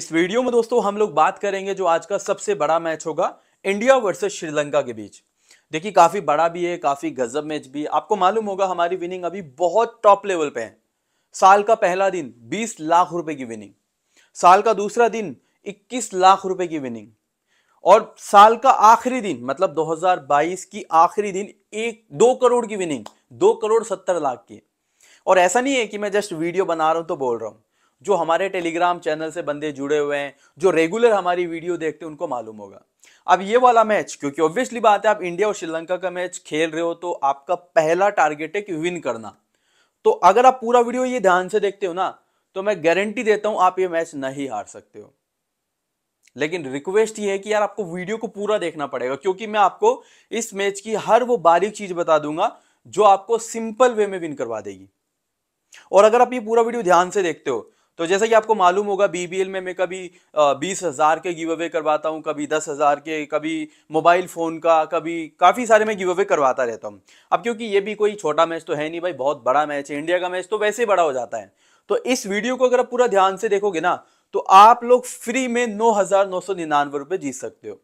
इस वीडियो में दोस्तों हम लोग बात करेंगे जो आज का सबसे बड़ा मैच होगा, इंडिया वर्सेस श्रीलंका के बीच। देखिए, काफ़ी बड़ा भी है, काफ़ी गजब मैच भी आपको मालूम होगा, हमारी विनिंग अभी बहुत टॉप लेवल पे है। साल का पहला दिन 20 लाख रुपए की विनिंग साल का दूसरा दिन 21 लाख रुपए की विनिंग और साल का आखिरी दिन मतलब 2022 की आखिरी दिन, एक, दो करोड़ की विनिंग दो करोड़ सत्तर लाख की। और ऐसा नहीं है कि मैं जस्ट वीडियो बना रहा हूँ तो बोल रहा हूँ। जो हमारे टेलीग्राम चैनल से बंदे जुड़े हुए हैं, जो रेगुलर हमारी वीडियो देखते हैं, उनको मालूम होगा। अब ये वाला मैच क्योंकि ऑब्वियसली बात है, आप इंडिया और श्रीलंका का मैच खेल रहे हो तो आपका पहला टारगेट है कि विन करना। तो अगर आप पूरा वीडियो ये ध्यान से देखते हो ना तो मैं गारंटी देता हूँ, आप ये मैच नहीं हार सकते हो। लेकिन रिक्वेस्ट ये है कि यार, आपको वीडियो को पूरा देखना पड़ेगा, क्योंकि मैं आपको इस मैच की हर वो बारीक चीज़ बता दूँगा, जो आपको सिंपल वे में विन करवा देगी। और अगर आप ये पूरा वीडियो ध्यान से देखते हो तो जैसा कि आपको मालूम होगा बीबीएल में मैं कभी बीस हज़ार के गिव अवे करवाता हूँ, कभी दस हज़ार के, कभी मोबाइल फ़ोन का, कभी काफ़ी सारे मैं गिव अवे करवाता रहता हूँ। अब क्योंकि ये भी कोई छोटा मैच तो है नहीं भाई, बहुत बड़ा मैच है इंडिया का मैच तो वैसे ही बड़ा हो जाता है। तो इस वीडियो को अगर आप पूरा ध्यान से देखोगे ना तो आप लोग फ्री में नौ हज़ार नौ सौ निन्यानवे रुपए जीत सकते हो।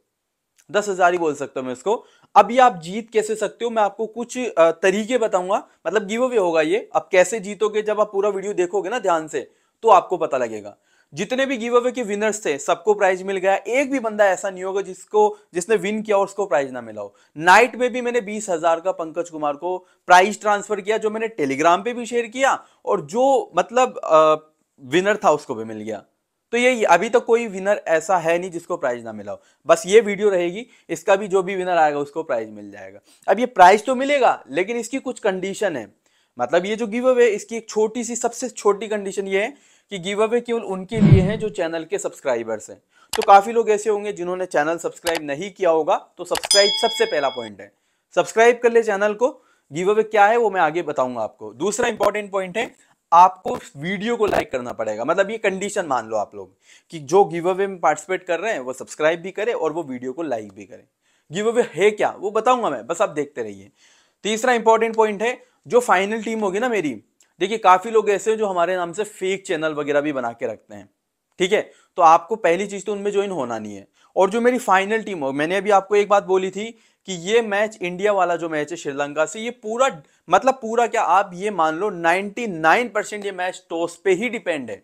दस हज़ार ही बोल सकता हूँ मैं इसको। अभी आप जीत कैसे सकते हो, मैं आपको कुछ तरीके बताऊँगा। मतलब गिव अवे होगा ये। अब कैसे जीतोगे, जब आप पूरा वीडियो देखोगे ना ध्यान से तो आपको पता लगेगा। जितने भी गिव अवे के विनर्स थे, सबको प्राइज मिल गया। एक भी बंदा ऐसा नहीं होगा जिसको, जिसने विन किया और उसको प्राइज ना मिला हो। नाइट में भी मैंने बीस हज़ार का पंकज कुमार को प्राइज ट्रांसफ़र किया, जो मैंने टेलीग्राम पे भी शेयर किया और जो मतलब विनर था उसको भी मिल गया। तो ये अभी तक तो कोई विनर ऐसा है नहीं जिसको प्राइज ना मिला हो। बस ये वीडियो रहेगी, इसका भी जो भी विनर आएगा उसको प्राइज मिल जाएगा। अब ये प्राइज तो मिलेगा, लेकिन इसकी कुछ कंडीशन है। मतलब ये जो गिव अवे इसकी एक छोटी सी, सबसे छोटी कंडीशन ये है कि गिव अवे केवल उनके लिए है जो चैनल के सब्सक्राइबर्स हैं। तो काफ़ी लोग ऐसे होंगे जिन्होंने चैनल सब्सक्राइब नहीं किया होगा तो सब्सक्राइब सबसे पहला पॉइंट है। सब्सक्राइब कर ले चैनल को। गिव अवे क्या है, वो मैं आगे बताऊँगा आपको। दूसरा इंपॉर्टेंट पॉइंट है, आपको वीडियो को लाइक करना पड़ेगा। मतलब ये कंडीशन मान लो आप लोग कि जो गिव अवे में पार्टिसिपेट कर रहे हैं, वो सब्सक्राइब भी करे और वो वीडियो को लाइक भी करे। गिव अवे है क्या, वो बताऊँगा मैं। बस आप देखते रहिए। तीसरा इंपॉर्टेंट पॉइंट है जो फाइनल टीम होगी ना मेरी, देखिए काफ़ी लोग ऐसे हैं जो हमारे नाम से फेक चैनल वगैरह भी बना के रखते हैं, ठीक है? तो आपको पहली चीज़ तो उनमें ज्वाइन होना नहीं है। और जो मेरी फाइनल टीम हो, मैंने अभी आपको एक बात बोली थी कि ये मैच इंडिया वाला जो मैच है श्रीलंका से, ये पूरा मतलब पूरा क्या, आप ये मान लो 99 परसेंट ये मैच टॉस पे ही डिपेंड है।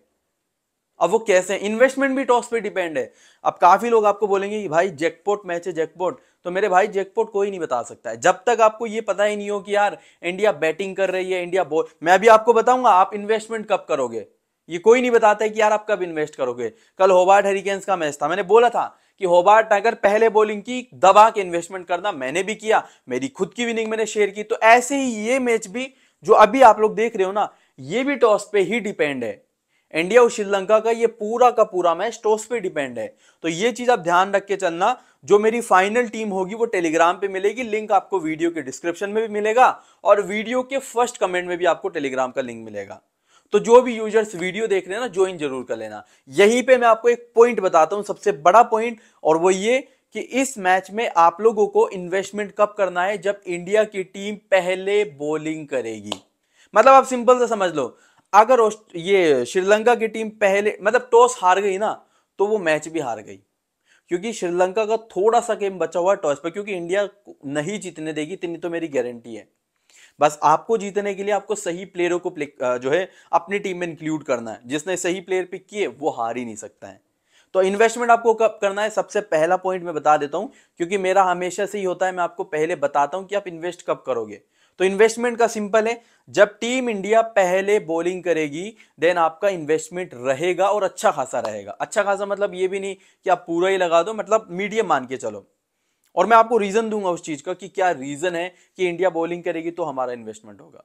अब वो कैसे इन्वेस्टमेंट भी टॉस पे डिपेंड है। अब काफ़ी लोग आपको बोलेंगे कि भाई जैकपॉट मैच है जैकपॉट तो मेरे भाई जैकपॉट कोई नहीं बता सकता है। जब तक आपको ये पता ही नहीं हो कि यार इंडिया बैटिंग कर रही है इंडिया बॉल मैं भी आपको बताऊँगा, आप इन्वेस्टमेंट कब करोगे? ये कोई नहीं बताता है कि यार आप कब इन्वेस्ट करोगे। कल होबार्ट हरिकेन्स का मैच था। मैंने बोला था कि होबार्ट टाइगर पहले बॉलिंग की, दबा के इन्वेस्टमेंट करना मैंने भी किया, मेरी खुद की विनिंग मैंने शेयर की। तो ऐसे ही ये मैच भी, जो अभी आप लोग देख रहे हो ना, ये भी टॉस पे ही डिपेंड है। इंडिया और श्रीलंका का ये पूरा का पूरा मैच टॉस पे डिपेंड है। तो ये चीज़ आप ध्यान रख के चलना। जो मेरी फाइनल टीम होगी वो टेलीग्राम पे मिलेगी। लिंक आपको वीडियो के डिस्क्रिप्शन में भी मिलेगा और वीडियो के फ़र्स्ट कमेंट में भी आपको टेलीग्राम का लिंक मिलेगा। तो जो भी यूज़र्स वीडियो देख रहे हैं ना, ज्वाइन ज़रूर कर लेना। यहीं पे मैं आपको एक पॉइंट बताता हूँ, सबसे बड़ा पॉइंट, और वो ये कि इस मैच में आप लोगों को इन्वेस्टमेंट कब करना है, जब इंडिया की टीम पहले बॉलिंग करेगी। मतलब आप सिंपल से समझ लो। अगर ये श्रीलंका की टीम पहले मतलब टॉस हार गई ना तो वो मैच भी हार गई। क्योंकि श्रीलंका का थोड़ा सा गेम बचा हुआ टॉस पर क्योंकि इंडिया नहीं जीतने देगी, इतनी तो मेरी गारंटी है। बस आपको जीतने के लिए आपको सही प्लेयरों को प्ले जो है, अपनी टीम में इंक्लूड करना है। जिसने सही प्लेयर पिक किए, वो हार ही नहीं सकता है। तो इन्वेस्टमेंट आपको कब करना है, सबसे पहला पॉइंट मैं बता देता हूँ, क्योंकि मेरा हमेशा से ही होता है, मैं आपको पहले बताता हूँ कि आप इन्वेस्ट कब करोगे। तो इन्वेस्टमेंट का सिंपल है। जब टीम इंडिया पहले बॉलिंग करेगी देन आपका इन्वेस्टमेंट रहेगा और अच्छा खासा रहेगा। अच्छा खासा मतलब ये भी नहीं कि आप पूरा ही लगा दो मतलब मीडियम मान के चलो। और मैं आपको रीजन दूँगा उस चीज़ का कि क्या रीजन है कि इंडिया बॉलिंग करेगी तो हमारा इन्वेस्टमेंट होगा।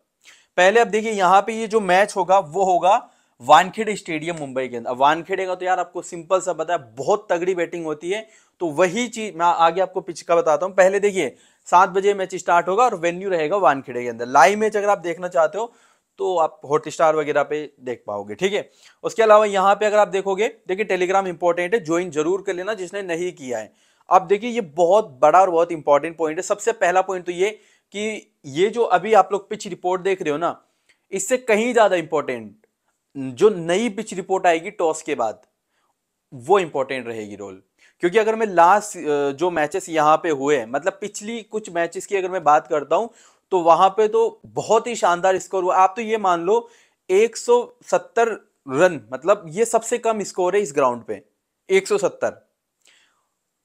पहले आप देखिए, यहाँ पे ये जो मैच होगा, वो होगा वानखेड़े स्टेडियम मुंबई के अंदर। वानखेड़े का तो यार आपको सिंपल सा बताया, बहुत तगड़ी बैटिंग होती है। तो वही चीज़, मैं आगे आपको पिच का बताता हूँ। पहले देखिए सात बजे मैच स्टार्ट होगा और वेन्यू रहेगा वानखेड़े के अंदर। लाइव मैच अगर आप देखना चाहते हो तो आप हॉट स्टार वगैरह पे देख पाओगे, ठीक है? उसके अलावा यहाँ पे अगर आप देखोगे, देखिए टेलीग्राम इंपॉर्टेंट है ज्वाइन ज़रूर कर लेना, जिसने नहीं किया है। अब देखिए, ये बहुत बड़ा और बहुत इंपॉर्टेंट पॉइंट है। सबसे पहला पॉइंट तो ये कि ये जो अभी आप लोग पिच रिपोर्ट देख रहे हो ना, इससे कहीं ज़्यादा इंपॉर्टेंट जो नई पिच रिपोर्ट आएगी टॉस के बाद, वो इंपॉर्टेंट रहेगी रोल क्योंकि अगर मैं लास्ट जो मैचेस यहाँ पे हुए मतलब पिछली कुछ मैचेस की अगर मैं बात करता हूँ तो वहाँ पे तो बहुत ही शानदार स्कोर हुआ। आप तो ये मान लो 170 रन मतलब ये सबसे कम स्कोर है इस ग्राउंड पे 170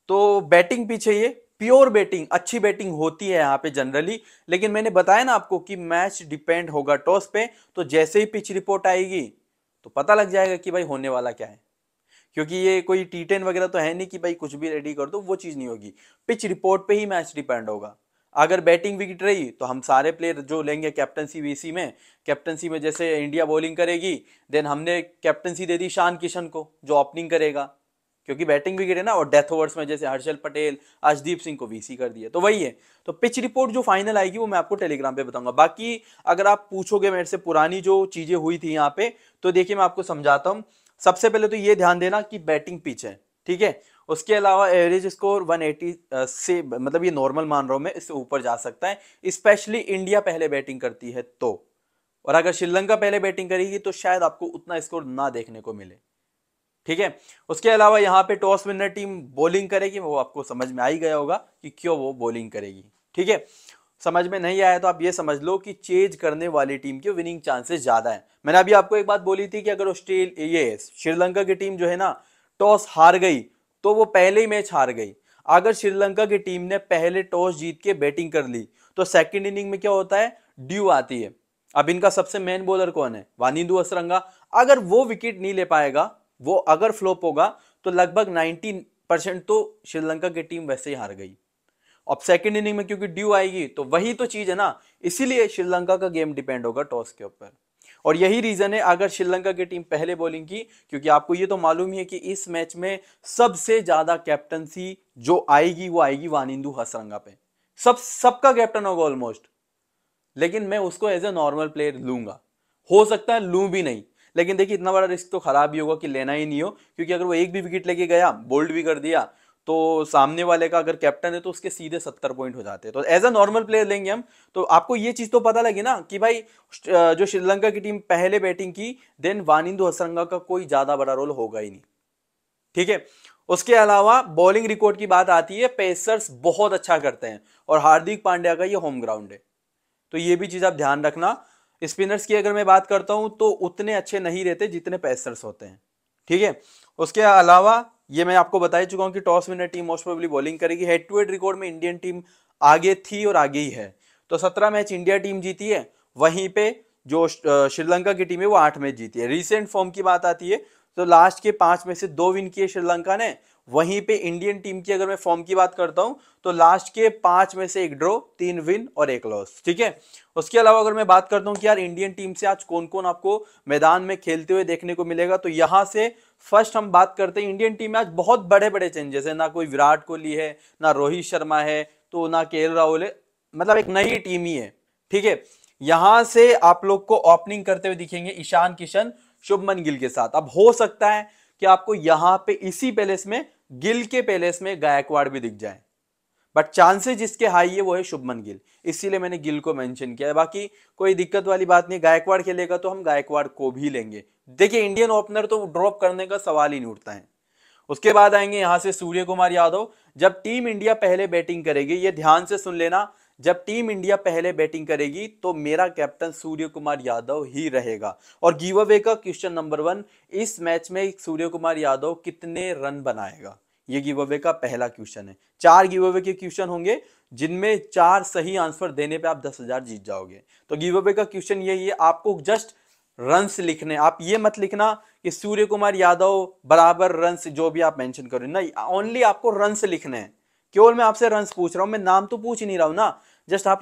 तो बैटिंग पीछे ये प्योर बैटिंग अच्छी बैटिंग होती है यहाँ पे जनरली लेकिन मैंने बताया ना आपको कि मैच डिपेंड होगा टॉस पे तो जैसे ही पिच रिपोर्ट आएगी तो पता लग जाएगा कि भाई होने वाला क्या है। क्योंकि ये कोई टी टेन वगैरह तो है नहीं कि भाई कुछ भी रेडी कर दो, वो चीज़ नहीं होगी। पिच रिपोर्ट पे ही मैच डिपेंड होगा। अगर बैटिंग विकेट रही तो हम सारे प्लेयर जो लेंगे कैप्टनसी वीसी में कैप्टनसी में जैसे इंडिया बॉलिंग करेगी देन हमने कैप्टनसी दे दी शान किशन को, जो ओपनिंग करेगा। क्योंकि बैटिंग विकेट है ना, और डेथ ओवर्स में जैसे हर्षल पटेल, अर्शदीप सिंह को वीसी कर दिया। तो वही है। तो पिच रिपोर्ट जो फाइनल आएगी, वो मैं आपको टेलीग्राम पे बताऊँगा। बाकी अगर आप पूछोगे मेरे से पुरानी जो चीज़ें हुई थी यहाँ पे तो देखिए मैं आपको समझाता हूँ। सबसे पहले तो ये ध्यान देना कि बैटिंग पिच है, ठीक है? उसके अलावा एवरेज स्कोर 180 से मतलब ये नॉर्मल मान रहा हूँ मैं, इससे ऊपर जा सकता है। स्पेशली इंडिया पहले बैटिंग करती है तो। और अगर श्रीलंका पहले बैटिंग करेगी तो शायद आपको उतना स्कोर ना देखने को मिले, ठीक है? उसके अलावा यहाँ पे टॉस विनर टीम बॉलिंग करेगी, वो आपको समझ में आ ही गया होगा कि क्यों वो बॉलिंग करेगी, ठीक है? समझ में नहीं आया तो आप ये समझ लो कि चेज करने वाली टीम के विनिंग चांसेस ज़्यादा है। मैंने अभी आपको एक बात बोली थी कि अगर ऑस्ट्रेलिया ये श्रीलंका की टीम जो है ना, टॉस हार गई तो वो पहले ही मैच हार गई। अगर श्रीलंका की टीम ने पहले टॉस जीत के बैटिंग कर ली तो सेकेंड इनिंग में क्या होता है? ड्यू आती है। अब इनका सबसे मेन बॉलर कौन है? वानिंदु असरंगा। अगर वो विकेट नहीं ले पाएगा, वो अगर फ्लॉप होगा तो लगभग 90 परसेंट तो श्रीलंका की टीम वैसे ही हार गई। अब सेकेंड इनिंग में क्योंकि ड्यू आएगी तो वही तो चीज़ है ना, इसीलिए श्रीलंका का गेम डिपेंड होगा टॉस के ऊपर। और यही रीजन है, अगर श्रीलंका की टीम पहले बॉलिंग की, क्योंकि आपको ये तो मालूम ही है कि इस मैच में सबसे ज़्यादा कैप्टनसी जो आएगी, वो आएगी वानिंदु हसरंगा पे। सब, सबका कैप्टन होगा ऑलमोस्ट लेकिन मैं उसको एज ए नॉर्मल प्लेयर लूँगा। हो सकता है लू भी नहीं, लेकिन देखिए इतना बड़ा रिस्क तो खराब ही होगा कि लेना ही नहीं हो, क्योंकि अगर वो एक भी विकेट लेके गया बोल्ड भी कर दिया तो सामने वाले का अगर कैप्टन है तो उसके सीधे सत्तर पॉइंट हो जाते हैं। तो एज अ नॉर्मल प्लेयर लेंगे हम तो आपको ये चीज़ तो पता लगी ना कि भाई जो श्रीलंका की टीम पहले बैटिंग की देन वानिंदु हसरंगा का कोई ज़्यादा बड़ा रोल होगा ही नहीं। ठीक है? उसके अलावा बॉलिंग रिकॉर्ड की बात आती है पेसर्स बहुत अच्छा करते हैं और हार्दिक पांड्या का ये होम ग्राउंड है। तो ये भी चीज़ आप ध्यान रखना। स्पिनर्स की अगर मैं बात करता हूँ तो उतने अच्छे नहीं रहते जितने पेसर्स होते हैं। ठीक है? उसके अलावा ये मैं आपको बता ही चुका हूँ कि toss winner team most probably bowling करेगी। हेड टू हेड रिकॉर्ड में इंडियन टीम आगे थी और आगे ही है। तो सत्रह मैच इंडिया टीम जीती है। वहीं पे जो श्रीलंका की टीम है, वो आठ मैच जीती है। रिसेंट फॉर्म की बात आती है तो लास्ट के पाँच में से दो विन किए श्रीलंका ने। वहीं पे इंडियन टीम की अगर मैं फॉर्म की बात करता हूँ तो लास्ट के पाँच में से एक ड्रॉ तीन विन और एक लॉस ठीक है? उसके अलावा अगर मैं बात करता हूँ कि यार इंडियन टीम से आज कौन कौन आपको मैदान में खेलते हुए देखने को मिलेगा तो यहाँ से फ़र्स्ट हम बात करते हैं इंडियन टीम में आज बहुत बड़े बड़े चेंजेस है। ना कोई विराट कोहली है, ना रोहित शर्मा है तो ना के राहुल है मतलब एक नई टीम ही है, ठीक है? यहाँ से आप लोग को ओपनिंग करते हुए दिखेंगे ईशान किशन, शुभमन गिल के साथ। अब हो सकता है कि आपको यहाँ पे इसी पैलेस में, गिल के पैलेस में गायकवाड़ भी दिख जाए। बट चांसेस जिसके हाई है वो है शुभमन गिल। इसीलिए मैंने गिल को मेंशन किया। बाकी कोई दिक्कत वाली बात नहीं, गायकवाड़ खेलेगा तो हम गायकवाड़ को भी लेंगे। देखिए इंडियन ओपनर तो ड्रॉप करने का सवाल ही नहीं उठता है। उसके बाद आएँगे यहाँ से सूर्य कुमार यादव। जब टीम इंडिया पहले बैटिंग करेगी, ये ध्यान से सुन लेना जब टीम इंडिया पहले बैटिंग करेगी तो मेरा कैप्टन सूर्य कुमार यादव ही रहेगा। और गिव अवे का क्वेश्चन नंबर वन, इस मैच में सूर्य कुमार यादव कितने रन बनाएगा? ये गिव अवे का पहला क्वेश्चन है। चार गिव अवे के क्वेश्चन होंगे, जिनमें चार सही आंसर देने पे आप दस हज़ार जीत जाओगे। तो गिव अवे का क्वेश्चन यही है, आपको जस्ट रन्स लिखने, आप ये मत लिखना कि सूर्य कुमार यादव बराबर रन्स जो भी आप मेंशन करो नहीं ओनली आपको रन्स लिखने हैं। केवल मैं आपसे रन्स पूछ रहा हूँ, मैं नाम तो पूछ नहीं रहा हूँ ना। जस्ट आप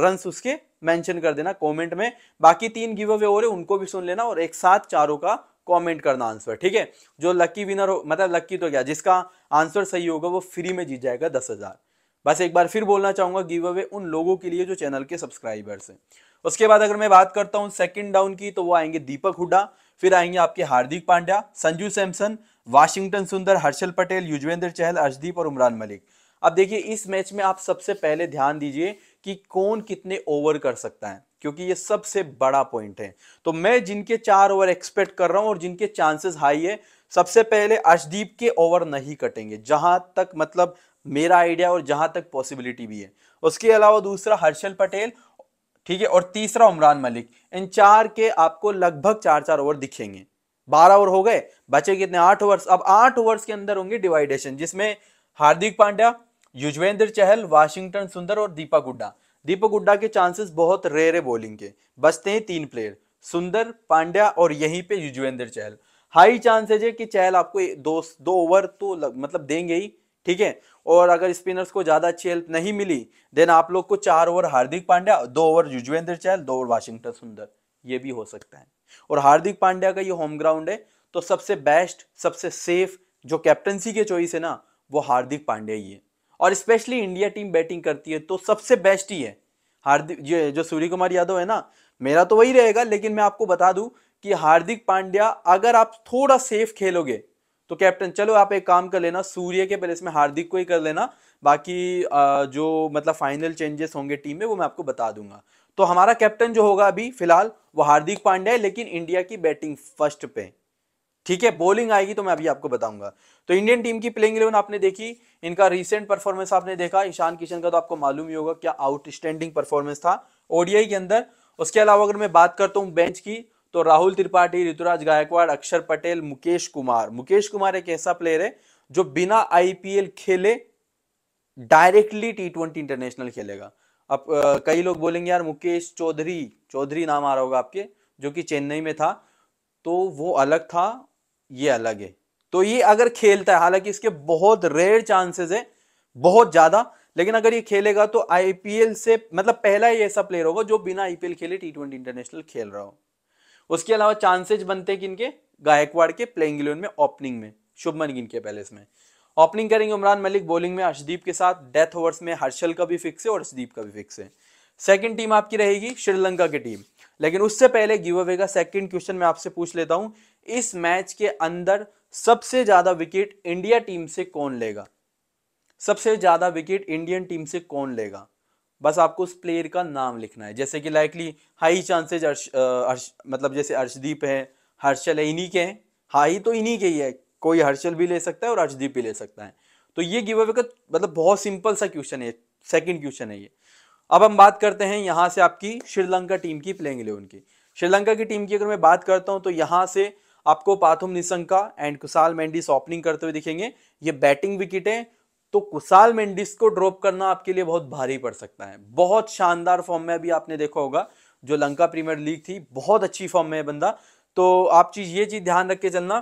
रन उसके मेंशन कर देना कमेंट में। बाकी तीन गिव अवे हो रहे उनको भी सुन लेना और एक साथ चारों का कमेंट करना आंसर ठीक है? जो लक्की विनर हो मतलब लक्की तो क्या, जिसका आंसर सही होगा, वो फ्री में जीत जाएगा दस हज़ार। बस एक बार फिर बोलना चाहूँगा गिव अवे उन लोगों के लिए जो चैनल के सब्सक्राइबर्स हैं। उसके बाद अगर मैं बात करता हूँ सेकंड डाउन की तो वो आएँगे दीपक हुडा फिर आएँगे आपके हार्दिक पांड्या, संजू सैमसन, वाशिंगटन सुंदर, हर्षल पटेल, युजवेंद्र चहल, अर्शदीप और उमरान मलिक। अब देखिए, इस मैच में आप सबसे पहले ध्यान दीजिए कि कौन कितने ओवर कर सकता है, क्योंकि ये सबसे बड़ा पॉइंट है। तो मैं जिनके चार ओवर एक्सपेक्ट कर रहा हूँ और जिनके चांसेस हाई है, सबसे पहले अर्शदीप के ओवर नहीं कटेंगे, जहाँ तक मतलब मेरा आइडिया और जहाँ तक पॉसिबिलिटी भी है। उसके अलावा दूसरा हर्षल पटेल, ठीक है, और तीसरा उमरान मलिक, इन चार के आपको लगभग चार चार ओवर दिखेंगे। बारह ओवर हो गए, बचे कितने? आठ ओवर्स। अब आठ ओवर्स के अंदर होंगे डिवाइडेशन, जिसमें हार्दिक पांड्या युजवेंद्र चहल वाशिंगटन सुंदर और दीपक गुड्डा। दीपक गुड्डा के चांसेस बहुत रेयर है बॉलिंग के। बचते हैं तीन प्लेयर सुंदर पांड्या और यहीं पे युजवेंद्र चहल। हाई चांसेज है कि चहल आपको दो दो ओवर तो लग, मतलब देंगे ही ठीक है? और अगर स्पिनर्स को ज़्यादा अच्छी हेल्प नहीं मिली देन आप लोग को चार ओवर हार्दिक पांड्या दो ओवर युजवेंद्र चहल दो ओवर वाशिंगटन सुंदर। ये भी हो सकता है। और हार्दिक पांड्या का ये होम ग्राउंड है तो सबसे बेस्ट सबसे सेफ़ जो कैप्टनसी के चॉइस है ना वो हार्दिक पांड्या ही है। और स्पेशली इंडिया टीम बैटिंग करती है तो सबसे बेस्ट ही है। हार्दिक, ये जो सूर्य कुमार यादव है ना, मेरा तो वही रहेगा, लेकिन मैं आपको बता दूँ कि हार्दिक पांड्या, अगर आप थोड़ा सेफ़ खेलोगे तो कैप्टन चलो आप एक काम कर लेना, सूर्य के प्लेस में हार्दिक को ही कर लेना, बाकी जो मतलब फाइनल चेंजेस होंगे टीम में, वो मैं आपको बता दूँगा। तो हमारा कैप्टन जो होगा अभी, फ़िलहाल, वो हार्दिक पांड्या है, लेकिन इंडिया की बैटिंग फ़र्स्ट पे ठीक है बॉलिंग आएगी तो मैं अभी आपको बताऊँगा। तो इंडियन टीम की प्लेइंग इलेवन आपने देखी, इनका रिसेंट परफॉर्मेंस आपने देखा, ईशान किशन का तो आपको मालूम ही होगा क्या आउटस्टैंडिंग परफॉर्मेंस था ओडीआई के अंदर। उसके अलावा अगर मैं बात करता हूँ बेंच की तो राहुल त्रिपाठी, ऋतुराज गायकवाड़, अक्षर पटेल, मुकेश कुमार। मुकेश कुमार एक ऐसा प्लेयर है जो बिना आईपीएल खेले डायरेक्टली टी ट्वेंटी इंटरनेशनल खेलेगा। अब कई लोग बोलेंगे, यार मुकेश चौधरी चौधरी नाम आ रहा होगा आपके, जो कि चेन्नई में था। तो वो अलग था ये अलग है। तो ये अगर खेलता है, हालाँकि इसके बहुत रेयर चांसेस है, बहुत ज़्यादा, लेकिन अगर ये खेलेगा तो आईपीएल से मतलब पहला ही ऐसा प्लेयर होगा जो बिना आईपीएल खेले टी ट्वेंटी इंटरनेशनल खेल रहा हो। उसके अलावा चांसेस बनते हैं किनके? गायकवाड़ के प्लेइंग इलेवन में ओपनिंग में, शुभमन गिन के पैलेस में। ओपनिंग करेंगे उमरान मलिक बॉलिंग में अर्शदीप के साथ डेथ ओवर्स में हर्षल का भी फिक्स है और अर्शदीप का भी फिक्स है। सेकंड टीम आपकी रहेगी श्रीलंका की टीम लेकिन उससे पहले गिव अवे का सेकंड क्वेश्चन मैं आपसे पूछ लेता हूँ इस मैच के अंदर सबसे ज़्यादा विकेट इंडिया टीम से कौन लेगा? सबसे ज़्यादा विकेट इंडियन टीम से कौन लेगा? बस आपको उस प्लेयर का नाम लिखना है। जैसे कि लाइकली हाई चांसेज अर्श, अर्श मतलब जैसे अर्शदीप है हर्षल है इन्हीं के हैं। हाई तो इन्हीं के ही है। कोई हर्षल भी ले सकता है और अर्शदीप भी ले सकता है। तो ये गिव अवे का मतलब बहुत सिंपल सा क्वेश्चन है सेकंड क्वेश्चन है ये। अब हम बात करते हैं यहाँ से आपकी श्रीलंका टीम की प्लेइंग इलेवन की। श्रीलंका की टीम की अगर मैं बात करता हूँ तो यहाँ से आपको पाथुम निशंका एंड कुशाल मेंडिस ओपनिंग करते हुए दिखेंगे। ये बैटिंग विकेट है तो कुशाल मेंडिस को ड्रॉप करना आपके लिए बहुत भारी पड़ सकता है। बहुत शानदार फॉर्म में अभी आपने देखा होगा, जो लंका प्रीमियर लीग थी, बहुत अच्छी फॉर्म में है बंदा। तो आप चीज़, ये चीज़ ध्यान रख के चलना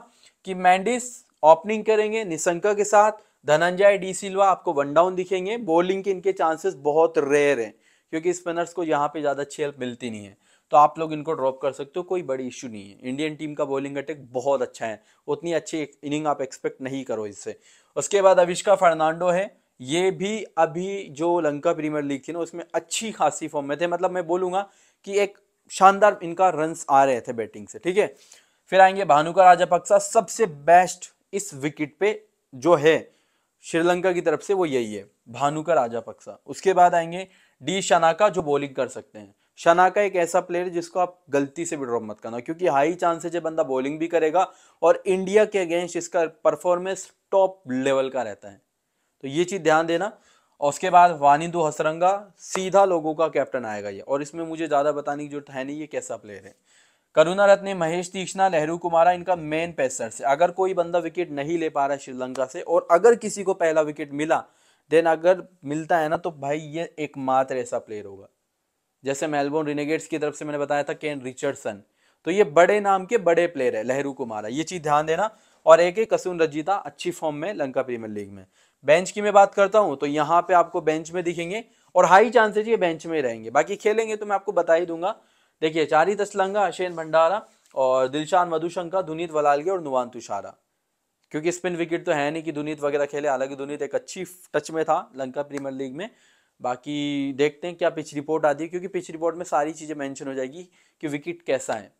कि मैंडिस ओपनिंग करेंगे निशंका के साथ। धनंजय, डी सिल्वा आपको वन डाउन दिखेंगे। बॉलिंग के इनके चांसेस बहुत रेयर हैं, क्योंकि स्पिनर्स को यहाँ पे ज़्यादा अच्छी हेल्प मिलती नहीं है। तो आप लोग इनको ड्रॉप कर सकते हो, कोई बड़ी इश्यू नहीं है। इंडियन टीम का बॉलिंग अटैक बहुत अच्छा है। उतनी अच्छी इनिंग आप एक्सपेक्ट नहीं करो इससे। उसके बाद अविष्का फर्नांडो है। ये भी अभी जो लंका प्रीमियर लीग थी ना, उसमें अच्छी खासी फॉर्म में थे। मतलब मैं बोलूँगा कि एक शानदार इनका रन आ रहे थे बैटिंग से, ठीक है? फिर आएँगे भानुका राजापक्सा। सबसे बेस्ट इस विकेट पे जो है, श्रीलंका की तरफ़ से वो यही है, भानुका राजापक्सा। उसके बाद आएँगे डी शनाका, जो बॉलिंग कर सकते हैं। शनाका एक ऐसा प्लेयर जिसको आप गलती से भी ड्रॉप मत करना, क्योंकि हाई चांसेज है बंदा बॉलिंग भी करेगा और इंडिया के अगेंस्ट इसका परफॉर्मेंस टॉप लेवल का रहता है। तो ये चीज़ ध्यान देना। और उसके बाद वानिंदु हसरंगा सीधा लोगों का कैप्टन आएगा ये। और इसमें मुझे ज़्यादा बताने की ज़रूरत है नहीं, ये कैसा प्लेयर है। करुणा रत्न, महेश तीक्ष्णा नेहरू कुमारा, इनका मेन पेसर से। अगर कोई बंदा विकेट नहीं ले पा रहा है श्रीलंका से, और अगर किसी को पहला विकेट मिला देन अगर मिलता है ना तो भाई ये एकमात्र ऐसा प्लेयर होगा। जैसे मेलबोर्न रिनेगेट्स की तरफ़ से मैंने बताया था, केन रिचर्डसन। तो ये बड़े नाम के बड़े प्लेयर है, लहरू कुमारा ये चीज़ ध्यान देना। और एक एक कसून रजीता अच्छी फॉर्म में लंका प्रीमियर लीग में। बेंच की मैं बात करता हूँ तो यहाँ पे आपको बेंच में दिखेंगे और हाई चांसेज ये बेंच में रहेंगे। बाकी खेलेंगे तो मैं आपको बता ही दूँगा। देखिए, चारी तसलंगा अशेन भंडारा और दिलशान मधुशंका, दुनीत वलालगे और नुवान तुषारा। क्योंकि स्पिन विकेट तो है नहीं कि दुनीत वगैरह खेले। हालाँकि दुनीत एक अच्छी टच में था लंका प्रीमियर लीग में। बाकी देखते हैं क्या पिच रिपोर्ट आती है, क्योंकि पिच रिपोर्ट में सारी चीज़ें मेंशन हो जाएगी कि विकेट कैसा है।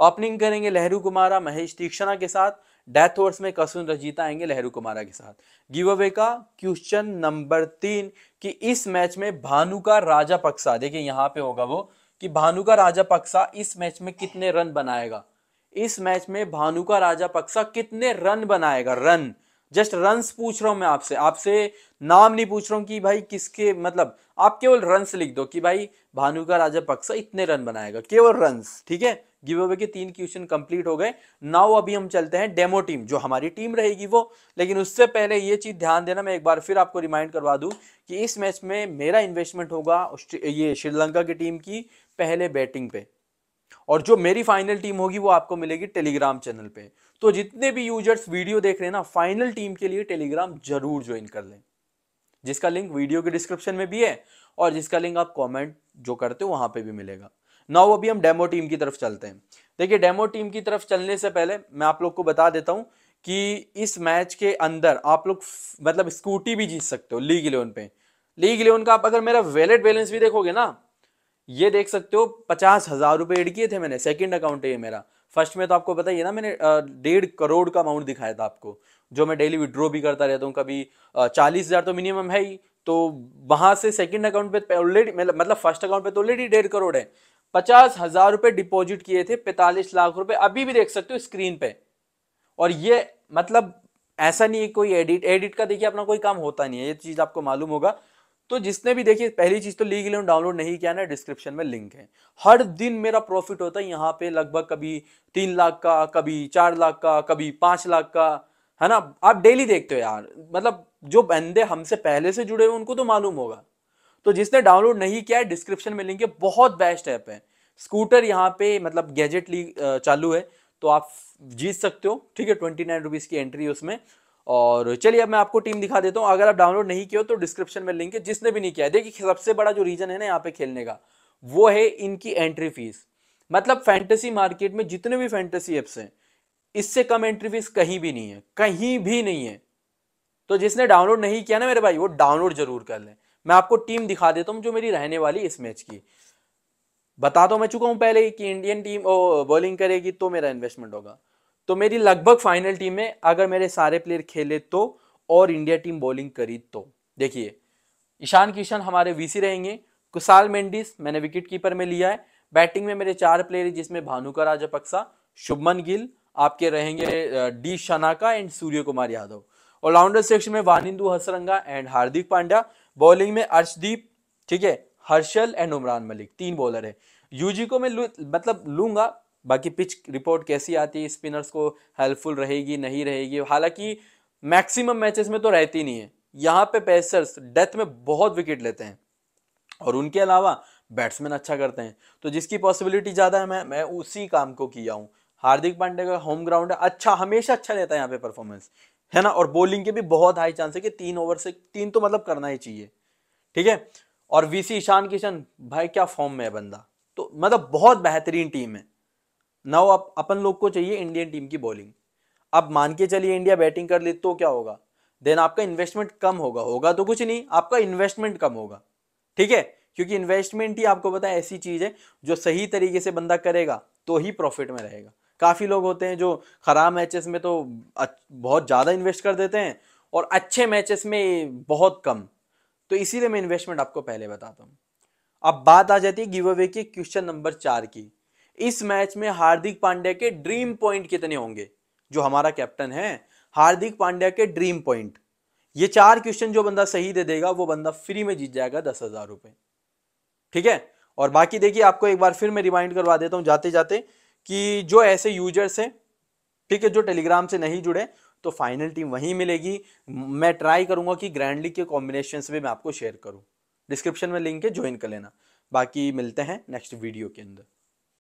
ओपनिंग करेंगे लहरू कुमारा, महेश तीक्षणा के साथ डेथ ओवर्स में कसुन रजीता आएँगे लहरू कुमारा के साथ। गिव अवे का क्वेश्चन नंबर तीन, कि इस मैच में भानु का राजा पक्सा, देखिए यहाँ पे होगा वो, कि भानु का राजा पक्सा इस मैच में कितने रन बनाएगा? इस मैच में भानु का राजा पक्सा कितने रन बनाएगा? रन जस्ट रन्स पूछ रहा हूँ मैं आपसे। आपसे नाम नहीं पूछ रहा हूँ कि भाई किसके मतलब आप केवल रन्स लिख दो कि भाई भानु का राजा पक्सा इतने रन बनाएगा। केवल रन्स, ठीक है? गिव अवे के तीन क्वेश्चन कंप्लीट हो गए। नाउ अभी हम चलते हैं डेमो टीम जो हमारी टीम रहेगी वो। लेकिन उससे पहले ये चीज़ ध्यान देना, मैं एक बार फिर आपको रिमाइंड करवा दूँ कि इस मैच में मेरा इन्वेस्टमेंट होगा ये श्रीलंका की टीम की पहले बैटिंग पे। और जो मेरी फाइनल टीम होगी वो आपको मिलेगी टेलीग्राम चैनल पे। तो जितने भी यूज़र्स वीडियो देख रहे हैं ना फाइनल टीम के लिए टेलीग्राम ज़रूर ज्वाइन कर लें। जिसका लिंक वीडियो के डिस्क्रिप्शन में भी है और जिसका लिंक आप कमेंट जो करते हो, वहाँ पे भी मिलेगा। नाउ अभी हम डेमो टीम की तरफ़ चलते हैं। देखिए डेमो टीम की तरफ़ चलने से पहले मैं आप लोग को बता देता हूँ कि इस मैच के अंदर आप लोग मतलब स्कूटी भी जीत सकते हो लीग इलेवन पे। लीग इलेवन का आप अगर मेरा वैलेट बैलेंस भी देखोगे ना, ये देख सकते हो, पचास हज़ार रुपए एड किए थे मैंने सेकंड अकाउंट है ये मेरा। फ़र्स्ट में तो आपको है ना, मैंने डेढ़ करोड़ का अमाउंट दिखाया था आपको, जो मैं डेली विड्रॉ भी करता रहता हूँ, कभी चालीस हज़ार तो मिनिमम है ही तो वहाँ से सेकंड अकाउंट पे ऑलरेडी मतलब फ़र्स्ट अकाउंट पे तो ऑलरेडी डेढ़ करोड़ है। पचास हज़ार रुपए डिपॉजिट किए थे, पैतालीस लाख रुपए, अभी भी देख सकते हो स्क्रीन पे। और ये मतलब ऐसा नहीं है कोई एडिट एडिट का देखिए, अपना कोई काम होता नहीं है, ये चीज़ आपको मालूम होगा। तो जिसने भी देखिए पहली चीज़ तो लीग इलेवन डाउनलोड नहीं किया ना डिस्क्रिप्शन में लिंक है। हर दिन मेरा प्रॉफिट होता है यहाँ पे लगभग कभी तीन लाख का, कभी चार लाख का, कभी पाँच लाख का, है ना? आप डेली देखते हो यार। मतलब जो बंदे हमसे पहले से जुड़े हुए उनको तो मालूम होगा। तो जिसने डाउनलोड नहीं किया है डिस्क्रिप्शन में लिंक है, बहुत बेस्ट ऐप है। स्कूटर यहाँ पे मतलब गैजेट ली चालू है तो आप जीत सकते हो। ठीक है ट्वेंटी नाइन रुपीज़ की एंट्री उसमें। और चलिए अब मैं आपको टीम दिखा देता हूँ। अगर आप डाउनलोड नहीं किया हो तो डिस्क्रिप्शन में लिंक है, जिसने भी नहीं किया देखिए, सबसे बड़ा जो रीजन है ना यहाँ पे खेलने का, वो है इनकी एंट्री फ़ीस मतलब फैंटेसी मार्केट में जितने भी फैंटेसी एप्स हैं, इससे कम एंट्री फ़ीस कहीं भी नहीं है, कहीं भी नहीं है। तो जिसने डाउनलोड नहीं किया ना मेरे भाई, वो डाउनलोड ज़रूर कर लें। मैं आपको टीम दिखा देता हूँ जो मेरी रहने वाली इस मैच की। बता तो मैं चुका हूँ पहले कि इंडियन टीम बॉलिंग करेगी तो मेरा इन्वेस्टमेंट होगा। तो मेरी लगभग फाइनल टीम में अगर मेरे सारे प्लेयर खेले तो और इंडिया टीम बॉलिंग करी तो। देखिए, ईशान किशन हमारे वीसी रहेंगे। कुशाल मेंडिस मैंने विकेट कीपर में लिया है। बैटिंग में मेरे चार प्लेयर जिसमें भानुका राजापक्सा, शुभमन गिल, आपके रहेंगे D Shanaka and Surya Kumar Yadav. Allrounder section में वानिंदु हसरंगा एंड हार्दिक पांड्या। बॉलिंग में अर्शदीप, ठीक है, हर्षल एंड उमरान मलिक, तीन बॉलर है। यूजी को मैं मतलब लूँगा बाकी पिच रिपोर्ट कैसी आती है, स्पिनर्स को हेल्पफुल रहेगी, नहीं रहेगी? हालाँकि मैक्सिमम मैचेस में तो रहती नहीं है। यहाँ पे पेसर्स डेथ में बहुत विकेट लेते हैं और उनके अलावा बैट्समैन अच्छा करते हैं। तो जिसकी पॉसिबिलिटी ज़्यादा है, मैं मैं उसी काम को किया हूँ। हार्दिक पांडे का होम ग्राउंड है। अच्छा हमेशा अच्छा रहता है यहाँ पे परफॉर्मेंस है ना? और बॉलिंग के भी बहुत हाई चांस है कि तीन ओवर से, तीन तो मतलब करना ही चाहिए। ठीक है? और वीसी ईशान किशन, भाई क्या फॉर्म में है बंदा? तो मतलब बहुत बेहतरीन टीम है। नाउ अब अपन लोग को चाहिए इंडियन टीम की बॉलिंग अब मान के चलिए इंडिया बैटिंग कर ले तो क्या होगा? देन आपका इन्वेस्टमेंट कम होगा. होगा तो कुछ नहीं, आपका इन्वेस्टमेंट कम होगा. ठीक है? क्योंकि इन्वेस्टमेंट ही आपको पता है ऐसी चीज़ है जो सही तरीके से बंदा करेगा तो ही प्रॉफिट में रहेगा. काफ़ी लोग होते हैं जो खराब मैचेस में तो बहुत ज़्यादा इन्वेस्ट कर देते हैं और अच्छे मैचेस में बहुत कम. तो इसीलिए मैं इन्वेस्टमेंट आपको पहले बताता हूँ. अब बात आ जाती है गिव अवे की क्वेश्चन नंबर चार की. इस मैच में हार्दिक पांड्या के ड्रीम पॉइंट कितने होंगे? जो हमारा कैप्टन है, हार्दिक पांड्या के ड्रीम पॉइंट। ये चार क्वेश्चन जो बंदा सही दे देगा, वो बंदा फ्री में जीत जाएगा दस हज़ार रुपए। ठीक है? और बाकी देखिए, आपको एक बार फिर मैं रिमाइंड करवा देता हूँ जाते जाते कि जो ऐसे यूज़र्स हैं, ठीक है, जो टेलीग्राम से नहीं जुड़े तो फाइनल टीम वहीं मिलेगी। मैं ट्राई करूँगा कि ग्रैंड लीग के कॉम्बिनेशन भी मैं आपको शेयर करूँ। डिस्क्रिप्शन में लिंक है, ज्वाइन कर लेना। बाकी मिलते हैं नेक्स्ट वीडियो के अंदर।